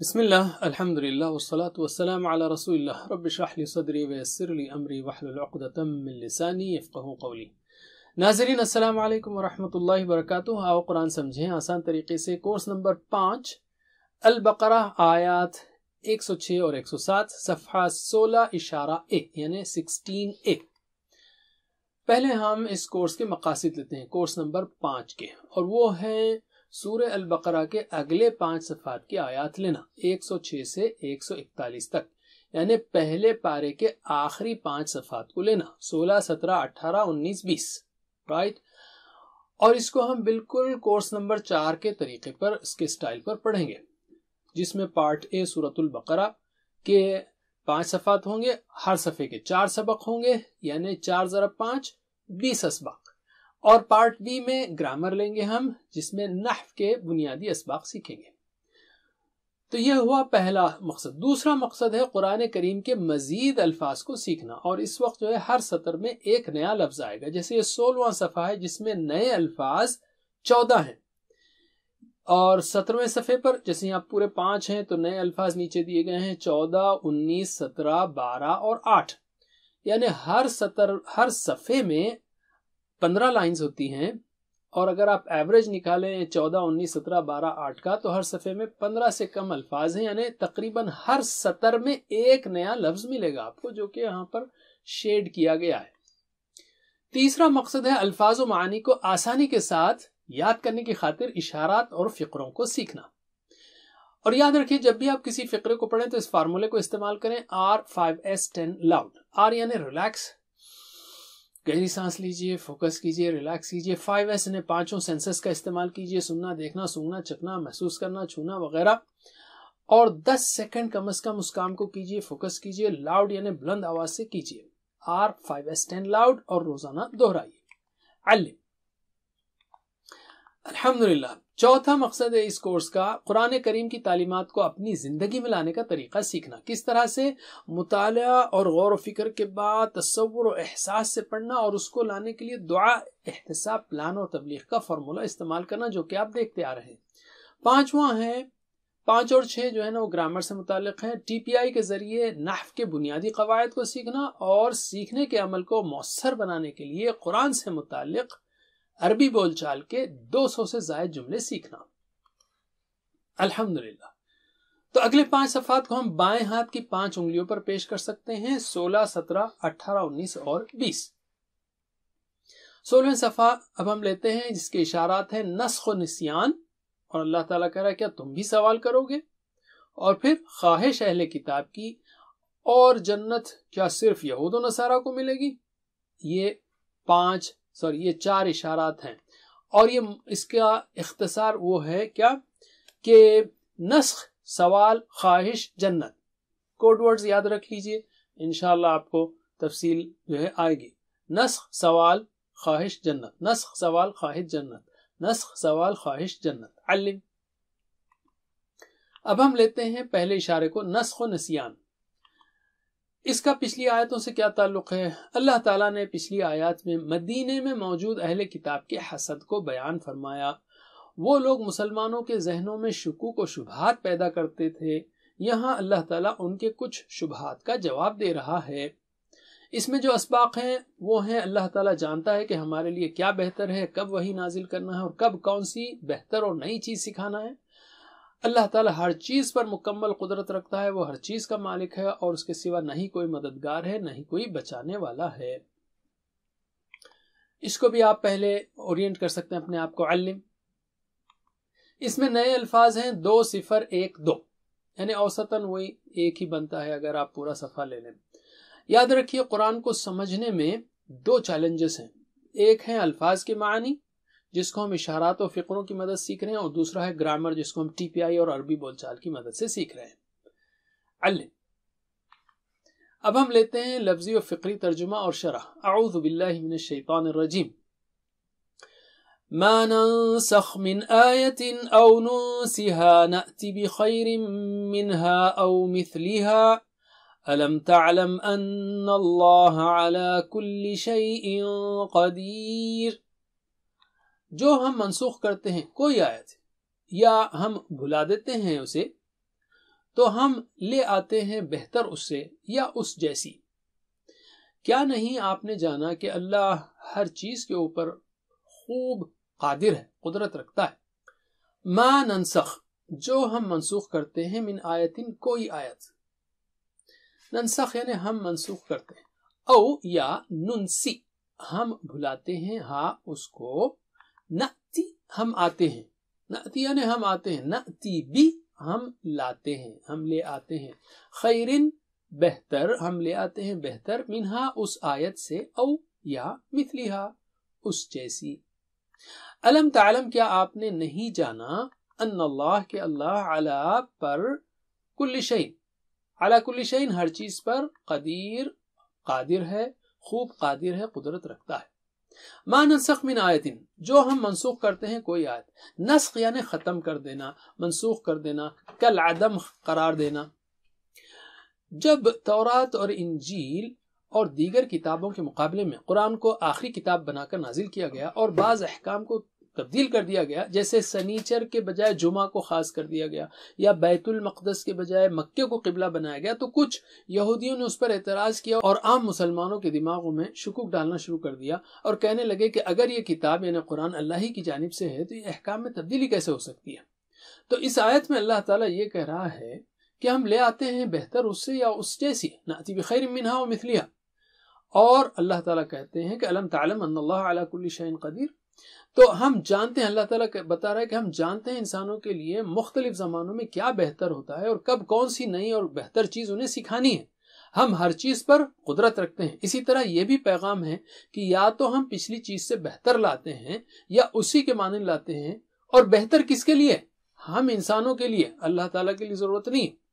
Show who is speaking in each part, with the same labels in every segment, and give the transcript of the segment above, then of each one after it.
Speaker 1: بسم اللہ، الحمد للہ، والصلاة والسلام على رسول اللہ. رب شرح لی صدری ویسر لی امری وحلل عقدتا من لسانی یفقہ قولی. ناظرین، السلام علیکم ورحمۃ اللہ وبرکاتہ. آؤ قرآن سمجھیں، آسان طریقے سے. کورس نمبر پانچ، البقرہ، آیات ایک سو چھ اور ایک سو سات، صفحہ سولہ، اشارہ اے یعنی سکسٹین اے. پہلے ہم اس کورس کے مقاصد لیتے ہیں، کورس نمبر پانچ کے. اور وہ ہیں سورہ البقرہ کے اگلے پانچ صفحات کی آیات لینا، ایک سو چھ سے ایک سو اکتالیس تک یعنی پہلے پارے کے آخری پانچ صفحات کو لینا، سولہ، سترہ، اٹھارہ، انیس، بیس رائٹ اور اس کو ہم بالکل کورس نمبر چار کے طریقے پر، اس کے سٹائل پر پڑھیں گے، جس میں پارٹ اے سورت البقرہ کے پانچ صفحات ہوں گے، ہر صفحے کے چار سبق ہوں گے یعنی چار ضرب پانچ، بیس اسباق۔ اور پارٹ بی میں گرامر لیں گے ہم، جس میں نحف کے بنیادی اسباق سیکھیں گے۔ تو یہ ہوا پہلا مقصد۔ دوسرا مقصد ہے قرآن کریم کے مزید الفاظ کو سیکھنا، اور اس وقت جو ہے ہر سطر میں ایک نیا لفظ آئے گا۔ جیسے یہ سولہواں صفحہ ہے، جس میں نئے الفاظ چودہ ہیں۔ اور سترویں صفحے پر جیسے یہاں پورے پانچ ہیں، تو نئے الفاظ نیچے دیے گئے ہیں، چودہ، انیس، سترہ، بارہ اور آٹھ۔ یعنی ہر سطر، ہر صفحے میں پندرہ لائنز ہوتی ہیں اور اگر آپ ایوریج نکالیں چودہ، انیس، سترہ، بارہ، آٹھ کا، تو ہر صفحے میں پندرہ سے کم الفاظ ہیں یعنی تقریباً ہر سطر میں ایک نیا لفظ ملے گا آپ کو جو کہ یہاں پر شیڈ کیا گیا ہے۔ تیسرا مقصد ہے الفاظ و معنی کو آسانی کے ساتھ یاد کرنے کی خاطر اشارات اور فقروں کو سیکھنا۔ اور یاد رکھیں جب بھی آپ کسی فقرے کو پڑھیں تو اس فارمولے کو استعمال کریں R five S ten loud R یعنی ریلیکس گہری سانس لیجیے، فوکس کیجیے، ریلیکس کیجیے فائیو ایس نے پانچوں سینسز کا استعمال کیجیے، سننا، دیکھنا، سونگنا چکنا محسوس کرنا، چھونا وغیرہ۔ اور دس سیکنڈ کم از کم اس کام کو کیجیے، فوکس کیجیے لاؤڈ یعنی بلند آواز سے کیجیے۔ R five S ten loud اور روزانہ دہرائیے۔ علم۔ الحمدللہ۔ چوتھا مقصد ہے اس کورس کا، قرآن کریم کی تعلیمات کو اپنی زندگی میں لانے کا طریقہ سیکھنا۔ کس طرح سے؟ مطالعہ اور غور و فکر کے بعد تصور و احساس سے پڑھنا اور اس کو لانے کے لیے دعا، احتساب پلان اور تبلیغ کا فارمولہ استعمال کرنا جو کہ آپ دیکھتے آ رہے ہیں۔ پانچواں ہے، پانچ اور چھ جو ہے نا وہ گرامر سے متعلق ہیں۔ ٹی پی آئی کے ذریعے نحف کے بنیادی قواعد کو سیکھنا اور سیکھنے کے عمل کو مؤثر بنانے کے لیے قرآن سے متعلق عربی بول چال کے دو سو سے زائد جملے سیکھنا۔ الحمدللہ۔ تو اگلے پانچ صفحات کو ہم بائیں ہاتھ کی پانچ انگلیوں پر پیش کر سکتے ہیں، سولہ، سترہ، اٹھارہ، انیس اور بیس۔ سولہویں صفحہ اب ہم لیتے ہیں، جس کے اشارات ہیں نسخ و نسیان۔ اور اللہ تعالیٰ کہہ رہا ہے، کیا تم بھی سوال کرو گے؟ اور پھر خواہش اہل کتاب کی، اور جنت کیا صرف یہود و نصارہ کو ملے گی؟ یہ پانچ سوری، یہ چار اشارات ہیں۔ اور یہ اس کا اختصار وہ ہے کیا؟ کہ نسخ، سوال، خواہش، جنت۔ کوڈ ورڈز یاد رکھ لیجیے، انشاءاللہ آپ کو تفصیل جو ہے آئے گی۔ نسخ، سوال، خواہش، جنت۔ نسخ، سوال، خواہش، جنت۔ نسخ، سوال، خواہش، جنت۔ علم۔ اب ہم لیتے ہیں پہلے اشارے کو، نسخ و نسیان۔ اس کا پچھلی آیتوں سے کیا تعلق ہے؟ اللہ تعالیٰ نے پچھلی آیات میں مدینے میں موجود اہل کتاب کے حسد کو بیان فرمایا۔ وہ لوگ مسلمانوں کے ذہنوں میں شکوک و شبہات پیدا کرتے تھے۔ یہاں اللہ تعالیٰ ان کے کچھ شبہات کا جواب دے رہا ہے۔ اس میں جو اسباق ہیں، وہ ہیں اللہ تعالیٰ جانتا ہے کہ ہمارے لیے کیا بہتر ہے، کب وہی نازل کرنا ہے اور کب کون سی بہتر اور نئی چیز سکھانا ہے۔ اللہ تعالیٰ ہر چیز پر مکمل قدرت رکھتا ہے، وہ ہر چیز کا مالک ہے اور اس کے سوا نہ ہی کوئی مددگار ہے نہ ہی کوئی بچانے والا ہے۔ اس کو بھی آپ پہلے اورینٹ کر سکتے ہیں اپنے آپ کو، علم۔ اس میں نئے الفاظ ہیں، دو صفر ایک دو۔ یعنی اوسطاً وہی ایک ہی بنتا ہے اگر آپ پورا صفحہ لے لیں۔ یاد رکھیے، قرآن کو سمجھنے میں دو چیلنجز ہیں۔ ایک ہیں الفاظ کے معنی جس کو ہم اشارات و فقروں کی مدد سیکھ رہے ہیں اور دوسرا ہے گرامر جس کو ہم ٹی پی آئی اور عربی بول چال کی مدد سے سیکھ رہے ہیں۔ علم اب ہم لیتے ہیں لفظی و فقری ترجمہ اور شرح۔ اعوذ باللہ من الشیطان الرجیم۔ ما ننسخ من آية أو ننسها نأتي بخير منها أو مثلها۔ ألم تعلم أن الله على كل شيء قدير جو ہم منسوخ کرتے ہیں، کوئی آیت یا ہم بھلا دیتے ہیں اسے، تو ہم لے آتے ہیں بہتر اس سے یا اس جیسی۔ کیا نہیں آپ نے جانا کہ اللہ ہر چیز کے اوپر خوب قادر ہے، قدرت رکھتا ہے؟ ما ننسخ، جو ہم منسوخ کرتے ہیں من آیتن کوئی آیت۔ ننسخ یعنی ہم منسوخ کرتے ہیں، او یا ننسی، ہم بھلاتے ہیں ہاں اس کو نتی ہم آتے ہیں۔ نتی یعنی ہم آتے ہیں۔ نتی بھی ہم لاتے ہیں، ہم لے آتے ہیں۔ خیرن بہتر ہم لے آتے ہیں، بہتر منہا اس آیت سے او یا مثلیہا، اس جیسی۔ علم تعلم کیا آپ نے نہیں جانا ان اللہ کے اللہ علا پر کل شعین علا کل شعین ہر چیز پر قدیر، قادر ہے، خوب قادر ہے، قدرت رکھتا ہے۔ ما ننسخ من آیتن جو ہم منسوخ کرتے ہیں کوئی آیت۔ نسخ یعنی ختم کر دینا، منسوخ کر دینا کل عدم قرار دینا۔ جب تورات اور انجیل اور دیگر کتابوں کے مقابلے میں قرآن کو آخری کتاب بنا کر نازل کیا گیا اور بعض احکام کو تبدیل کر دیا گیا، جیسے سنیچر کے بجائے جمعہ کو خاص کر دیا گیا یا بیت المقدس کے بجائے مکے کو قبلہ بنایا گیا، تو کچھ یہودیوں نے اس پر اعتراض کیا اور عام مسلمانوں کے دماغوں میں شکوک ڈالنا شروع کر دیا اور کہنے لگے کہ اگر یہ کتاب یعنی قرآن اللہ ہی کی جانب سے ہے، تو یہ احکام میں تبدیلی کیسے ہو سکتی ہے؟ تو اس آیت میں اللہ تعالیٰ یہ کہہ رہا ہے کہ ہم لے آتے ہیں بہتر اس سے یا اس جیسی، ناتی بخیر منہا و مثلیہ اور اللہ تعالیٰ کہتے ہیں کہ علم تعلم ان اللہ علی کل شعین قدیر؟ تو ہم جانتے ہیں، اللہ تعالیٰ بتا رہا ہے کہ ہم جانتے ہیں انسانوں کے لیے مختلف زمانوں میں کیا بہتر ہوتا ہے اور کب کون سی نئی اور بہتر چیز انہیں سکھانی ہے۔ ہم ہر چیز پر قدرت رکھتے ہیں۔ اسی طرح یہ بھی پیغام ہے کہ یا تو ہم پچھلی چیز سے بہتر لاتے ہیں یا اسی کے معنی لاتے ہیں۔ اور بہتر کس کے لیے؟ ہم انسانوں کے لیے۔ اللہ تعالیٰ کے لیے ضرورت نہیں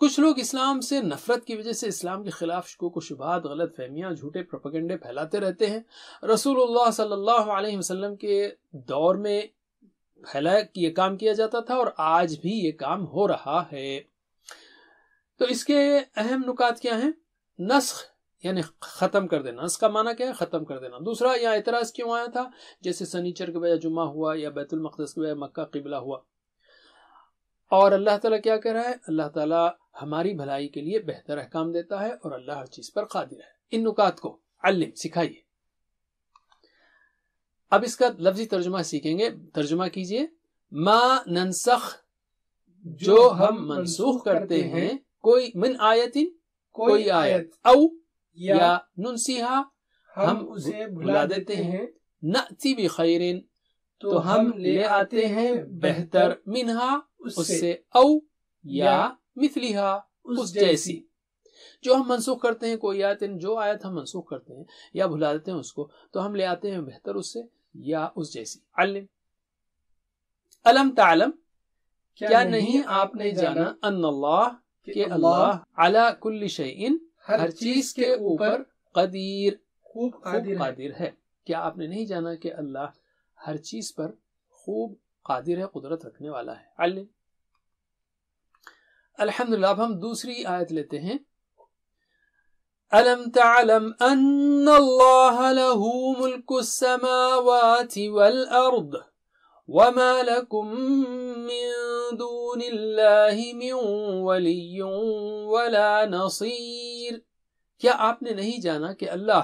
Speaker 1: کچھ لوگ اسلام سے نفرت کی وجہ سے اسلام کے خلاف شکوک و شبہات، غلط فہمیاں، جھوٹے پروپگنڈے پھیلاتے رہتے ہیں۔ رسول اللہ صلی اللہ علیہ وسلم کے دور میں پھیلا یہ کام کیا جاتا تھا اور آج بھی یہ کام ہو رہا ہے۔ تو اس کے اہم نکات کیا ہیں؟ نسخ یعنی ختم کر دینا۔ اس کا معنی کیا ہے؟ ختم کر دینا۔ دوسرا، یہاں اعتراض کیوں آیا تھا؟ جیسے سنیچر کے بجائے جمعہ ہوا یا بیت المقدس کے بجائے مکہ قبلہ ہوا۔ اور اللہ تعالیٰ کیا کہہ رہا ہے؟ اللہ تعالیٰ ہماری بھلائی کے لیے بہتر احکام دیتا ہے اور اللہ ہر چیز پر قادر ہے۔ ان نکات کو علم سکھائیے۔ اب اس کا لفظی ترجمہ سیکھیں گے۔ ترجمہ کیجیے۔ ما ننسخ جو ہم منسوخ کرتے ہیں کوئی من آیت کوئی آیت۔ او یا ننسیحا ہم اسے بھلا دیتے ہیں۔ نأتی بخیرن۔ تو ہم لے آتے ہیں بہتر منہا اس سے او یا مثلیہ اس جیسی۔ جو ہم منسوخ کرتے ہیں کوئی آیت جو آیت ہم منسوخ کرتے ہیں یا بھلا دیتے ہیں اس کو تو ہم لے آتے ہیں بہتر اس سے یا اس جیسی۔ علم۔ علم تعلم۔ کیا نہیں آپ نے جانا ان اللہ کہ اللہ علی کل شیئن ہر چیز کے اوپر قدیر خوب قادر ہے۔ کیا آپ نے نہیں جانا کہ اللہ ہر چیز پر خوب قادر ہے، قدرت رکھنے والا ہے۔ علم۔ الحمدللہ، اب ہم دوسری آیت لیتے ہیں۔ ألم تعلم أن الله له ملك السماوات والأرض وما لكم من دون الله من ولي ولا نصير کیا آپ نے نہیں جانا کہ اللہ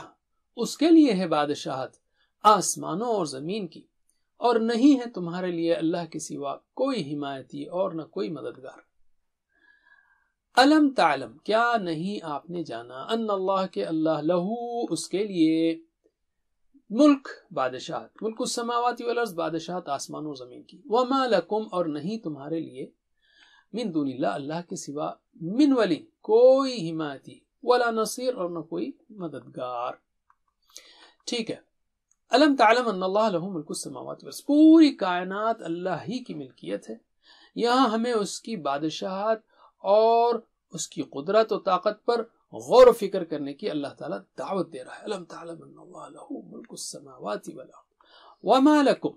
Speaker 1: اس کے لیے ہے بادشاہت آسمانوں اور زمین کی؟ اور نہیں ہے تمہارے لیے اللہ کے سوا کوئی حمایتی اور نہ کوئی مددگار۔ علم تعلم، کیا نہیں آپ نے جانا ان اللہ کے اللہ لہو، اس کے لیے ملک بادشاہت، ملک السماواتی والارض، بادشاہت آسمان و زمین کی۔ وما لکم، اور نہیں تمہارے لیے من دون اللہ اللہ کے سوا من ولی، کوئی حمایتی، ولا نصیر اور نہ کوئی مددگار۔ ٹھیک ہے۔ علم تعلم ان اللہ لہو ملک السماوات والارض؟ پوری کائنات اللہ ہی کی ملکیت ہے۔ یہاں ہمیں اس کی بادشاہت اور اس کی قدرت و طاقت پر غور و فکر کرنے کی اللہ تعالیٰ دعوت دے رہا ہے۔ علم تعلم ان اللہ له ملک السماوات والارض؟ وما لكم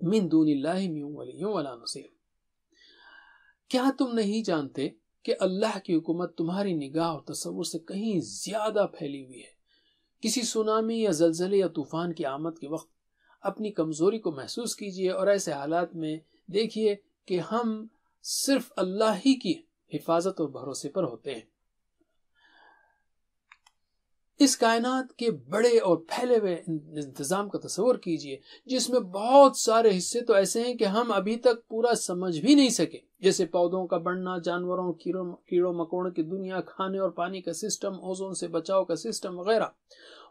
Speaker 1: من دون اللہ من ولی ولا نصیر۔ کیا تم نہیں جانتے کہ اللہ کی حکومت تمہاری نگاہ اور تصور سے کہیں زیادہ پھیلی ہوئی ہے؟ کسی سونامی یا زلزلے یا طوفان کی آمد کے وقت اپنی کمزوری کو محسوس کیجیے اور ایسے حالات میں دیکھیے کہ ہم صرف اللہ ہی کی حفاظت اور بھروسے پر ہوتے ہیں۔ اس کائنات کے بڑے اور پھیلے ہوئے انتظام کا تصور کیجیے، جس میں بہت سارے حصے تو ایسے ہیں کہ ہم ابھی تک پورا سمجھ بھی نہیں سکے۔ جیسے پودوں کا بڑھنا، جانوروں، کیڑوں مکوڑوں کی دنیا، کھانے اور پانی کا سسٹم اوزون سے بچاؤ کا سسٹم وغیرہ۔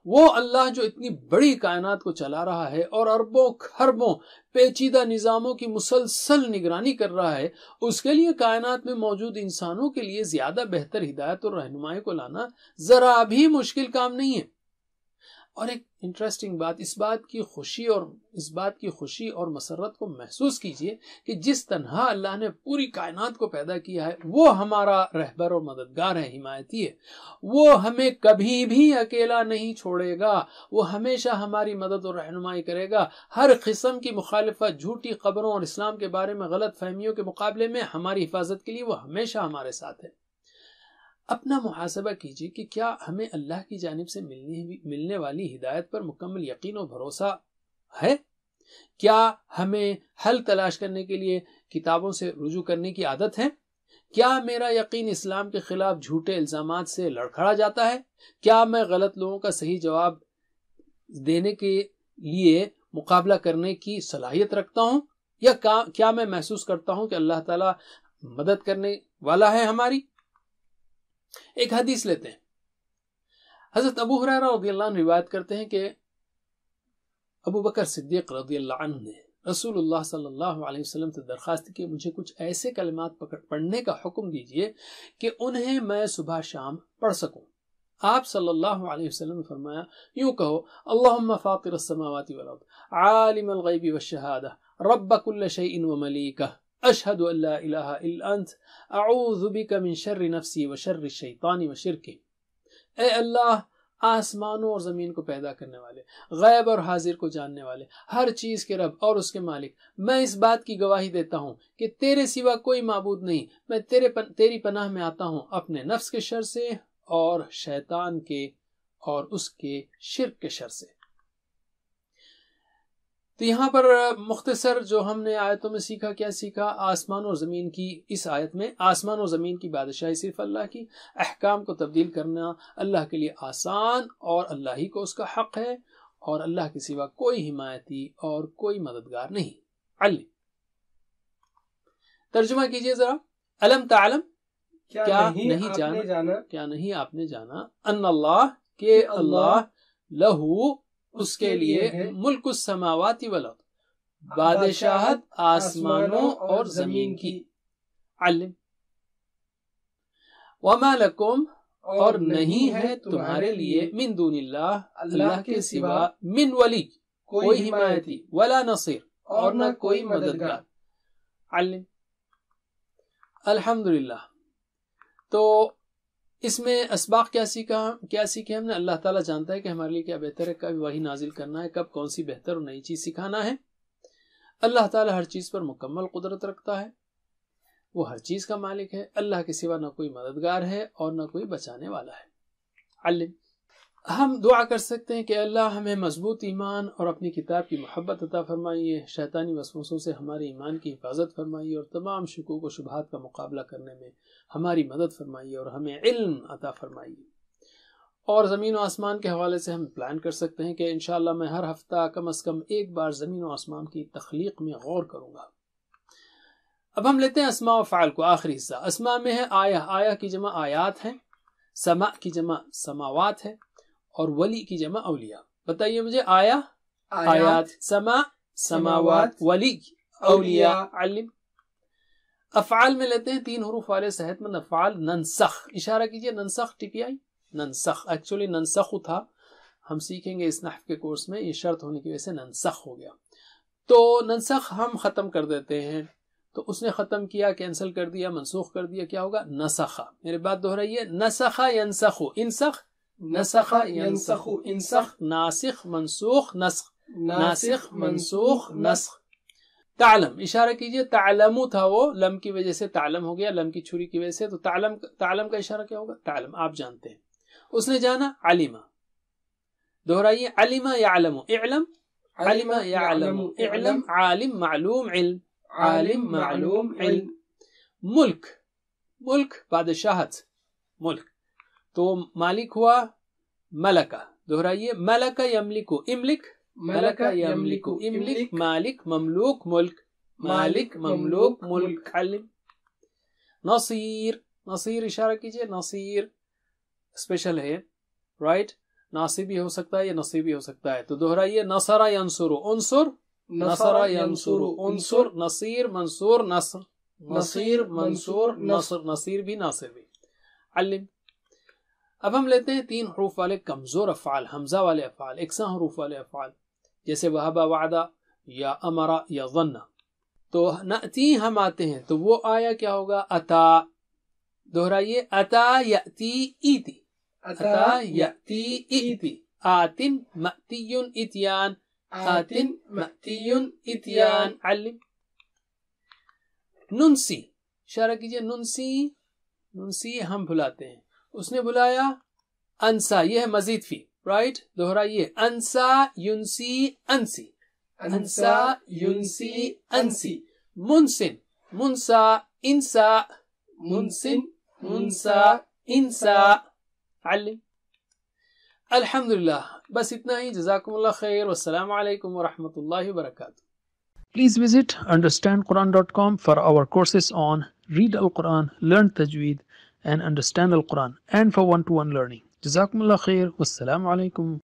Speaker 1: وہ اللہ جو اتنی بڑی کائنات کو چلا رہا ہے اور اربوں خربوں پیچیدہ نظاموں کی مسلسل نگرانی کر رہا ہے، اس کے لیے کائنات میں موجود انسانوں کے لیے زیادہ بہتر ہدایت اور رہنمائی کو لانا ذرا بھی مشکل کام نہیں ہے۔ اور ایک انٹرسٹنگ بات، اس بات کی خوشی اور اس بات کی خوشی اور مسرت کو محسوس کیجیے کہ جس تنہا اللہ نے پوری کائنات کو پیدا کیا ہے، وہ ہمارا رہبر اور مددگار ہے، حمایتی ہے۔ وہ ہمیں کبھی بھی اکیلا نہیں چھوڑے گا۔ وہ ہمیشہ ہماری مدد اور رہنمائی کرے گا۔ ہر قسم کی مخالفت، جھوٹی خبروں اور اسلام کے بارے میں غلط فہمیوں کے مقابلے میں ہماری حفاظت کے لیے وہ ہمیشہ ہمارے ساتھ ہے۔ اپنا محاسبہ کیجیے کہ کیا ہمیں اللہ کی جانب سے ملنے والی ہدایت پر مکمل یقین و بھروسہ ہے؟ کیا ہمیں حل تلاش کرنے کے لیے کتابوں سے رجوع کرنے کی عادت ہے؟ کیا میرا یقین اسلام کے خلاف جھوٹے الزامات سے لڑکھڑا جاتا ہے؟ کیا میں غلط لوگوں کا صحیح جواب دینے کے لیے مقابلہ کرنے کی صلاحیت رکھتا ہوں؟ یا کیا میں محسوس کرتا ہوں کہ اللہ تعالی مدد کرنے والا ہے ہماری؟ ایک حدیث لیتے ہیں۔ حضرت ابو حرارہ رضی اللہ عنہ روایت کرتے ہیں کہ ابو بکر صدیق رضی اللہ عنہ نے رسول اللہ صلی اللہ علیہ وسلم سے درخواست کی، مجھے کچھ ایسے کلمات پڑھنے کا حکم دیجیے کہ انہیں میں صبح شام پڑھ سکوں۔ آپ صلی اللہ علیہ وسلم نے فرمایا، یوں کہو، اللہم فاطر السماوات والارض، عالم الغیب والشہادہ، رب کل شیء وملیکہ اشہد اللہ الہ الا انت اعوذ بک من شر نفسی و شر الشیطان و شرک اے اللہ، آسمانوں اور زمین کو پیدا کرنے والے، غیب اور حاضر کو جاننے والے، ہر چیز کے رب اور اس کے مالک، میں اس بات کی گواہی دیتا ہوں کہ تیرے سوا کوئی معبود نہیں، میں تیرے پن، تیری پناہ میں آتا ہوں اپنے نفس کے شر سے اور شیطان کے اور اس کے شرک کے شر سے۔ تو یہاں پر مختصر جو ہم نے آیتوں میں سیکھا کیا سیکھا؟ آسمان اور زمین کی اس آیت میں آسمان اور زمین کی بادشاہی صرف اللہ کی احکام کو تبدیل کرنا اللہ کے لیے آسان اور اللہ ہی کو اس کا حق ہے اور اللہ کے سوا کوئی حمایتی اور کوئی مددگار نہیں۔ علی۔ ترجمہ کیجیے ذرا۔ علم تعلم؟ کیا نہیں جانا؟ کیا نہیں آپ نے جانا؟ ان اللہ کہ اللہ لہو اس کے لیے ملک السماوات والارض بادشاہت آسمانوں اور زمین کی۔ علم۔ وما لکم اور نہیں ہے تمہارے لیے من دون اللہ اللہ کے سوا من ولی کوئی حمایتی ولا نصیر اور نہ کوئی مددگار۔ علم۔ الحمدللہ۔ تو اس میں اسباق کیا سیکھا کیا سیکھے ہم نے اللہ تعالیٰ جانتا ہے کہ ہمارے لیے کیا بہتر ہے، کب وہی نازل کرنا ہے، کب کون سی بہتر اور نئی چیز سکھانا ہے۔ اللہ تعالیٰ ہر چیز پر مکمل قدرت رکھتا ہے۔ وہ ہر چیز کا مالک ہے۔ اللہ کے سوا نہ کوئی مددگار ہے اور نہ کوئی بچانے والا ہے۔ علم۔ ہم دعا کر سکتے ہیں کہ اللہ ہمیں مضبوط ایمان اور اپنی کتاب کی محبت عطا فرمائیے، شیطانی وسوسوں سے ہمارے ایمان کی حفاظت فرمائیے اور تمام شکوک و شبہات کا مقابلہ کرنے میں ہماری مدد فرمائیے اور ہمیں علم عطا فرمائیے۔ اور زمین و آسمان کے حوالے سے ہم پلان کر سکتے ہیں کہ انشاءاللہ میں ہر ہفتہ کم از کم ایک بار زمین و آسمان کی تخلیق میں غور کروں گا۔ اب ہم لیتے ہیں اسماء و فعال کو، آخری حصہ۔ اسماء میں ہے آیا آیا کی جمع آیات ہے سما کی جمع سماوات ہے۔ اور ولی کی جمع اولیاء۔ بتائیے مجھے آیا؟ آیات سما سماوات ولی اولیاء علم۔ افعال میں لیتے ہیں تین حروف والے صحت مند افعال ننسخ۔ اشارہ کیجیے ننسخ ٹکی آئی؟ ننسخ۔ ایکچولی ننسخ تھا۔ ہم سیکھیں گے اس نحف کے کورس میں یہ شرط ہونے کی وجہ سے ننسخ ہو گیا۔ تو ننسخ ہم ختم کر دیتے ہیں۔ تو اس نے ختم کیا کینسل کر دیا منسوخ کر دیا کیا ہوگا؟ نسخہ۔ میرے بات دہرائیے نسخہ ینسخو۔ انسخ نسخ ينسخ انسخ. ناسخ منسوخ نسخ. ناسخ منسوخ نسخ. تعلم. اشارہ کیجئے تعلمو تھا وہ لم کی وجہ سے تعلم ہو گیا لم کی چھری کی وجہ سے تو تعلم تعلم کا اشارہ کیا ہوگا؟ تعلم. آپ جانتے ہیں. اس نے جانا علیما دہرائیے علیما یعلم اعلم. علیما یعلم اعلم. عالم معلوم علم. عالم معلوم علم. ملک. ملک بادشاہت. ملک. تو مالک ہوا ملکہ۔ دہرائیے ملکہ یملکو املک ملکہ یملکو املک مالک مملوک ملک۔ مالک مملوک ملک۔ علم۔ نصیر۔ نصیر اشارہ کیجیے نصیر اسپیشل ہے۔ رائٹ ناصر بھی ہو سکتا ہے یا نصیر بھی ہو سکتا ہے۔ تو دہرائیے نصرہ ینصرو انصر۔ نصرہ ینصرو انصر۔ نصیر منصور نصر۔ نصیر منصور نصر نصیر بھی ناصر بھی۔ علم۔ اب ہم لیتے ہیں تین حروف والے کمزور افعال حمزہ والے افعال اکساں حروف والے افعال جیسے وہبا وعدہ یا امرا یا ظن۔ تو نأتی ہم آتے ہیں تو وہ آیا کیا ہوگا؟ اتا۔ دہرائیے اتا یأتی ایتی۔ اتا یأتی ایتی۔ آتن مأتیون اتیان۔ آتن مأتیون اتیان۔ علم۔ ننسی اشارہ کیجیے ننسی۔ ننسی ہم بھلاتے ہیں۔ اس نے بلایا انسا یہ ہے مزید فی رائٹ دہرائیے انسا یونسی انسی انسا یونسی انسی منسن منسا انسا منسن منسا انسا. علم. الحمدللہ بس اتنا ہی جزاکم اللہ خیر والسلام علیکم ورحمۃ اللہ وبرکاتہ. Please visit understandquran.com for our courses on read Al-Quran, learn Tajweed and understand the Quran and for one-to-one learning. Jazakumullah khair. Wassalamu alaikum.